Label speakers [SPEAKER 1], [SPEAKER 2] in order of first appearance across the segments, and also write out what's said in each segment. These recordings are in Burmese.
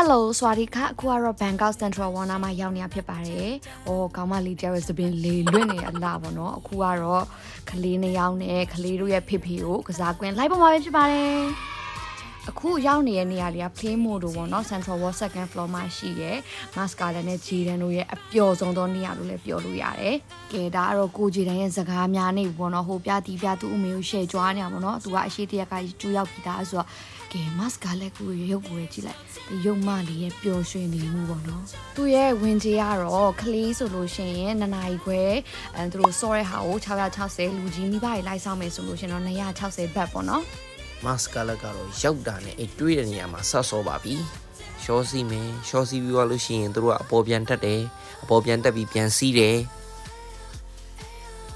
[SPEAKER 1] Hello စဝဒီခအခုကတော့ Bangkok Central Warna မှာရောက်နေတာဖြစ်ပါတယ်။အော်ခေါင်းမလေးတရားစပင်းလေလွင့်နေအလားပေါ့နော်။အခုကတော့ကလေးနှစ်ယောက်နဲ့ကလေးတို့ရဲ့ဖေဖေကိုကစားကွင်းလိုက်ပေါ်မှာပဲဖြစ်ပါတယ်။ အခုရောက်နေတဲ့နေရာတွေက Play Mode တို့ပေါ့နော် Central World Second Floor မှာရှိရဲ Mascara နဲ့ Jaden တို့ရဲ့အပျော်ဆုံးသောနေရာလို့လည်းပြောလို့ရတယ်။ကဲဒါကတော့ကို Jaden ရဲ့စကားများနေပြီပေါ့နော်။ဟိုပြတီးပြသူ့အမေကို share ကြွားနေတာပေါ့နော်။သူကအရှိတရက်ကကျူးရောက်ပြီးသားဆိုတော့ကဲ mask ကလည်းကိုရုပ်ကိုကြည့်လိုက်ဒီရုပ်မလေးရဲ့ပျော်ရွှင်နေမှုပေါ့နော်သူရဲ့ဝင်ကြီးကတော့ကလေးဆိုလို့ရှိရင်နှစ်နာရီခွဲအဲသူတို့စောတဲ့ဟာကို660လူကြီးမိဘတွေလိုက်ဆောင်မယ်ဆိုလို့ရှိရင်တော့260ဘတ်ပေါ့နော်
[SPEAKER 2] mask ကလည်းကတော့ရောက်တာနဲ့အဲ့တွေးတဲ့နေရာမှာဆက်စောပါပြီရှောစီမယ်ရှောစီပြီးသွားလို့ရှိရင်တို့ကအပေါ်ပြန်တက်တယ်အပေါ်ပြန်တက်ပြီးပြန်စီးတယ်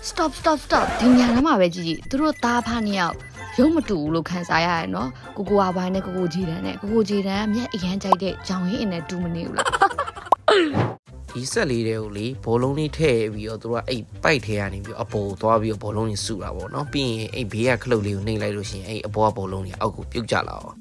[SPEAKER 1] stop stop stop ဒီညာထဲမှာပဲကြည့်ကြည့်သူတို့သားဖားနှစ်ယောက်ရုပ်မတူဘူးလို့ခံစားရတယ်နော်ကိုကိုအပိုင်းနဲ့ကိုကိုကြီးတန်းနဲ့ကိုကိုကြီးတန်းကမျက်အရန်ကြိုက်တဲ့ကြောင်ရင်းအင်းနဲ့တူမနေဘူးလား
[SPEAKER 2] ဒီဆက်လေးတွေကိုလေဘောလုံးလေးထည့်ပြီးတော့တို့ကအဲ့ပိုက်ထဲကနေပြီးအပေါ်သွားပြီးတော့ဘောလုံးလေးစုတာပေါ့နော်ပြီးရင်အဲ့ဘေးကခလုတ်လေးကိုနှိပ်လိုက်လို့ရှိရင်အဲ့အပေါ်ကဘောလုံးလေးအောက်ကိုပြုတ်ကျလာအောင်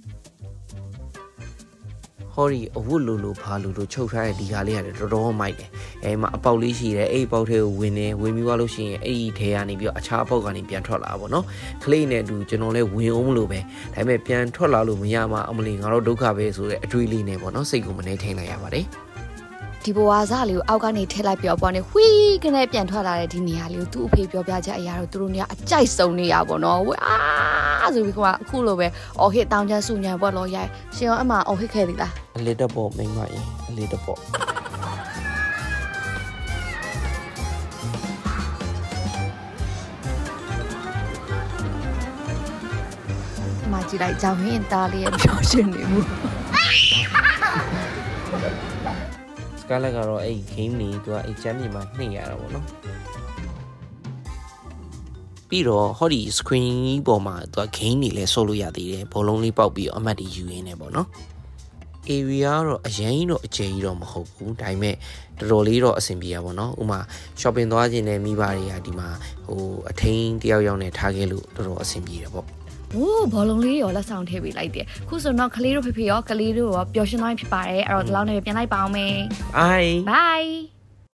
[SPEAKER 2] ဟောဒီအဝတ်လိုလိုဖာလိုလိုချုပ်ထားတဲ့ဒီကားလေးကလည်းတော်တော်မိုက်တယ်အဲမှာအပေါက်လေးရှိတယ်အဲ့ဒီပေါက်ထဲကိုဝင်နေဝင်ပြီးသွားလို့ရှိရင်အဲ့ဒီထဲကနေပြီးတော့အခြားအပေါက်ကနေပြန်ထွက်လာပါတော့ခလေးနဲ့အတူကျွန်တော်လည်းဝင်အောင်မလို့ပဲဒါပေမဲ့ပြန်ထွက်လာလို့မရမှအမလီငါတို့ဒုက္ခပဲဆိုတဲ့အတွေ့အလေးနဲ့ပေါ့နော်စိတ်ကိုမနှိမ့်ထိန်လိုက်ရပါတယ်
[SPEAKER 1] ဒီဘဝစားလေးကိုအောက်ကနေထည့်လိုက်ပြောပေါ့နေဝှီးကနေပြန်ထွက်လာတဲ့ဒီနေရာလေးကိုသူ့အဖေပြောပြချက်အရာတော့သူတို့နေကအကြိုက်ဆုံးနေရပါတော့ဝအာဆိုပြီးကအခုလိုပဲအော်ဟစ်တောင်းချမ်းစုညံပေါ့လို့ရိုက်ရှင်ရောအမအော်ဟစ်ခဲ့သီလား
[SPEAKER 2] အလေးတက်ပေါ့မိမ့်မရင်အလေးတက်ပေါ့
[SPEAKER 1] ဒီမှာကြည့်လိုက်ကြောင်ရင်းသားလေးရဲ့ပြောရှင်နေမှု
[SPEAKER 2] စကားလက်ကတော့အဲ့ game နေသူကအဲ့ချမ်းမြေမှာနှိမ့်ရတာပေါ့နော်ပြီးတော့ဟောဒီ screen ကြီးပေါ်မှာသူက game နေလဲဆော့လို့ရသေးတယ်ဘောလုံးလေးပေါက်ပြီးအမှတ်တွေယူရင်းနေပေါ့နော် area ကတော့အရင်တော့အကျယ်ကြီးတော့မဟုတ်ဘူးဒါပေမဲ့တော်တော်လေးတော့အဆင်ပြေရပါတော့ဥမာ shopping သွားခြင်းနဲ့မိဘတွေကဒီမှာဟိုအထင်းတယောက်ယောက်နဲ့ထားခဲ့လို့တော်တော်အဆင်ပြေတယ်ပေါ့
[SPEAKER 1] โอ้ဘောလုံးလေးရောလက်ဆောင်ထည့်ပေးလိုက်တယ်ခုဆိုတော့ကလေးတို့ဖေဖေရောကလေးတို့ရောပျော်ရွှင်သွားပြီဖြစ်ပါတယ်အဲ့တော့ဒီလောက်နဲ့ပဲပြန်လိုက်ပါအောင်မယ်
[SPEAKER 2] bye
[SPEAKER 1] bye